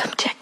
Come check.